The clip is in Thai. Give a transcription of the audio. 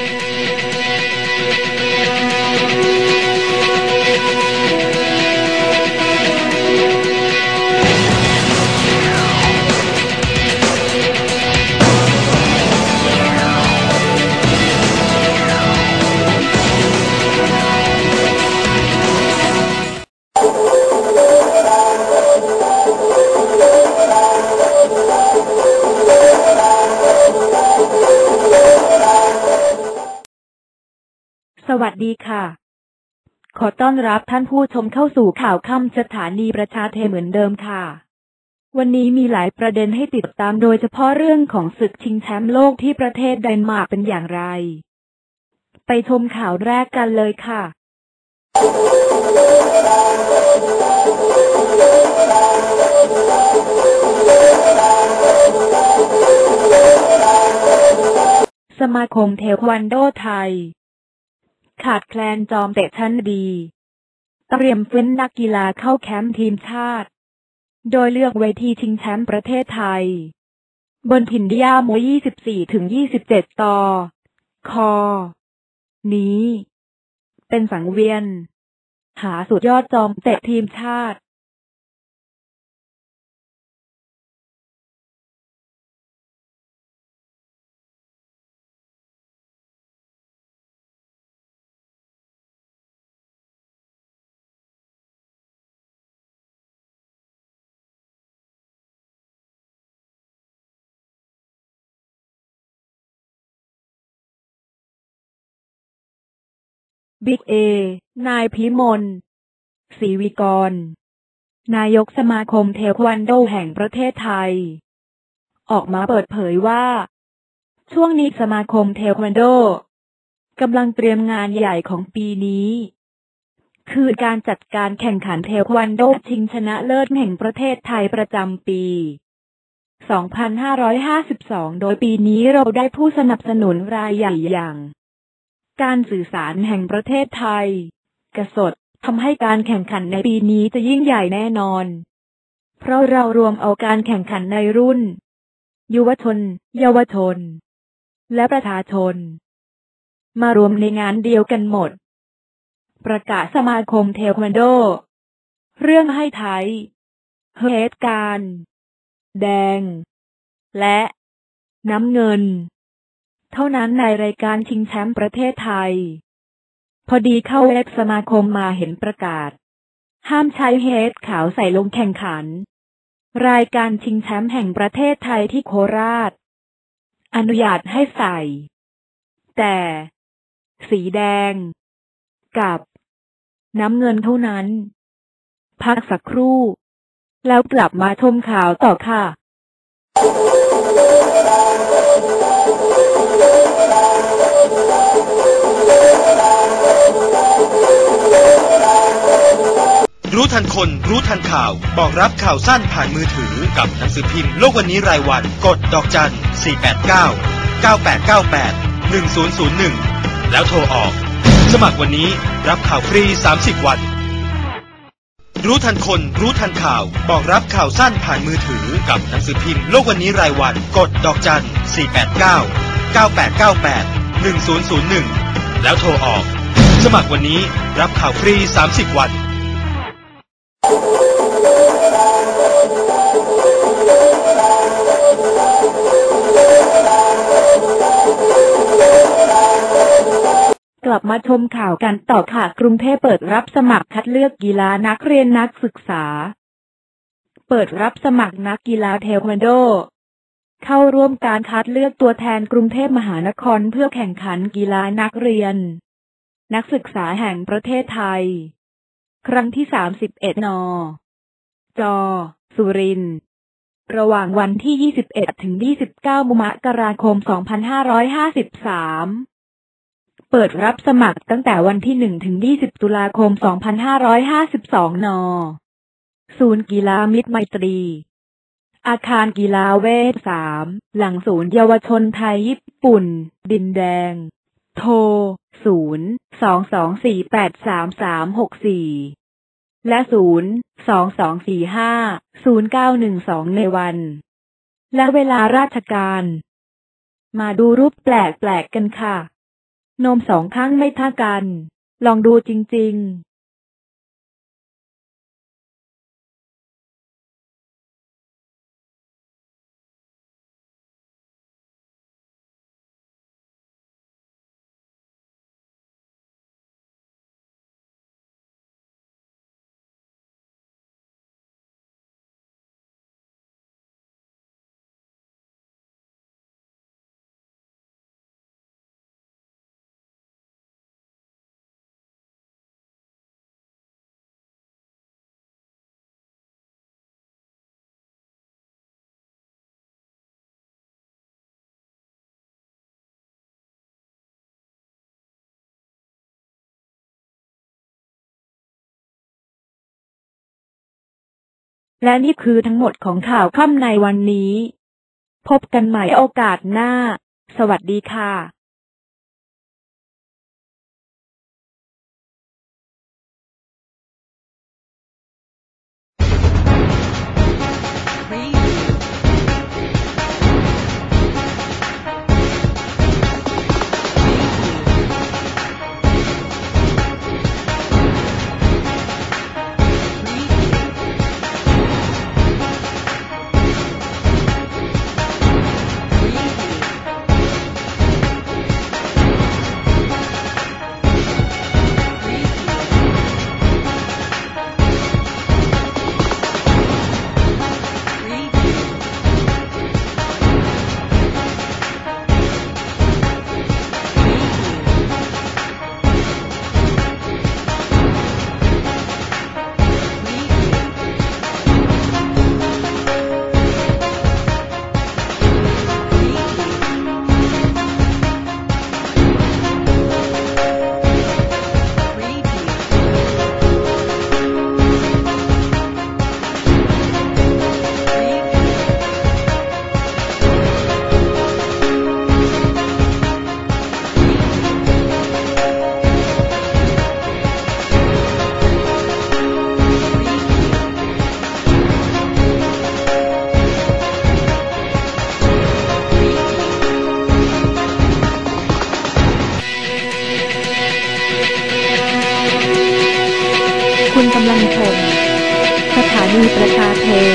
Yeah. สวัสดีค่ะ ขอต้อนรับท่านผู้ชมเข้าสู่ข่าวค่ำสถานีประชาเทเหมือนเดิมค่ะ วันนี้มีหลายประเด็นให้ติดตามโดยเฉพาะเรื่องของศึกชิงแชมป์โลกที่ประเทศเดนมาร์กเป็นอย่างไร ไปชมข่าวแรกกันเลยค่ะสมาคมเทควันโดไทย ขาดแคลนจอมเตะชั้นดี เตรียมฟื้นนักกีฬาเข้าแคมป์ทีมชาติ โดยเลือกเวทีชิงแชมป์ประเทศไทย บนถิ่นย่ามวย 24 ถึง 27 ต่อ คอ นี้ เป็นสังเวียน หาสุดยอดจอมเตะทีมชาติ บิ๊กเอ นายพิมลศรีวิกร นายกสมาคมเทควันโดแห่งประเทศไทย ออกมาเปิดเผยว่า ช่วงนี้สมาคมเทควันโดกำลังเตรียมงานใหญ่ของปีนี้ คือการจัดการแข่งขันเทควันโดชิงชนะเลิศแห่งประเทศไทยประจำปี 2552 โดยปีนี้เราได้ผู้สนับสนุนรายใหญ่อย่าง การสื่อสารแห่งประเทศไทย กระสดทำให้การแข่งขันในปีนี้จะยิ่งใหญ่แน่นอน เพราะเรารวมเอาการแข่งขันในรุ่น ยุวชน เยาวชน และประชาชน มารวมในงานเดียวกันหมด ประกาศสมาคมเทควันโด เรื่องให้ไทยเหตุการณ์ แดง และน้ำเงิน เท่านั้นในรายการชิงแชมป์ประเทศไทย พอดีเข้าเว็บสมาคมมาเห็นประกาศ ห้ามใช้เฮดขาวใส่ลงแข่งขัน รายการชิงแชมป์แห่งประเทศไทยที่โคราช อนุญาตให้ใส่ แต่ สีแดง กับ น้ำเงินเท่านั้น พักสักครู่ แล้วกลับมาชมข่าวต่อค่ะ รู้ทันคน รู้ทันข่าว บอกรับข่าวสั้นผ่านมือถือกับหนังสือพิมพ์โลกวันนี้รายวัน กดดอกจัน 489 9898 1001 แล้วโทรออก สมัครวันนี้รับข่าวฟรี 30 วัน รู้ทันคน รู้ทันข่าว บอกรับข่าวสั้นผ่านมือถือกับหนังสือพิมพ์โลกวันนี้รายวัน กดดอกจัน 489 9898 1001 แล้วโทรออก สมัครวันนี้รับข่าวฟรี 30 วัน กลับมาชมข่าวกันต่อค่ะ กรุงเทพเปิดรับสมัครคัดเลือกกีฬานักเรียนนักศึกษา เปิดรับสมัครนักกีฬาเทควันโด เข้าร่วมการคัดเลือกตัวแทนกรุงเทพมหานครเพื่อแข่งขันกีฬานักเรียน นักศึกษาแห่งประเทศไทย ครั้งที่ 31 น จ สุรินทร์ระหว่างวันที่ 21 ถึง 29 มกราคม 2553 เปิดรับสมัครตั้งแต่วันที่ 1 ถึง 20 ตุลาคม 2552 น ศูนย์กีฬามิตรไมตรี อาคารกีฬาเวทสามหลังศูนย์เยาวชนไทยญี่ปุ่น ดินแดง โทรศูนย์สองสองสี่แปดสามสามหกสี่และศูนย์สองสองสี่ห้าศูนย์เก้าหนึ่งสองในวัน และเวลาราชการ มาดูรูปแปลกๆกกันค่ะ นมสองข้างไม่ท่ากัน ลองดูจริง ๆ และนี่คือทั้งหมดของข่าวค่ำในวันนี้ พบกันใหม่โอกาสหน้า สวัสดีค่ะ มีประชาเท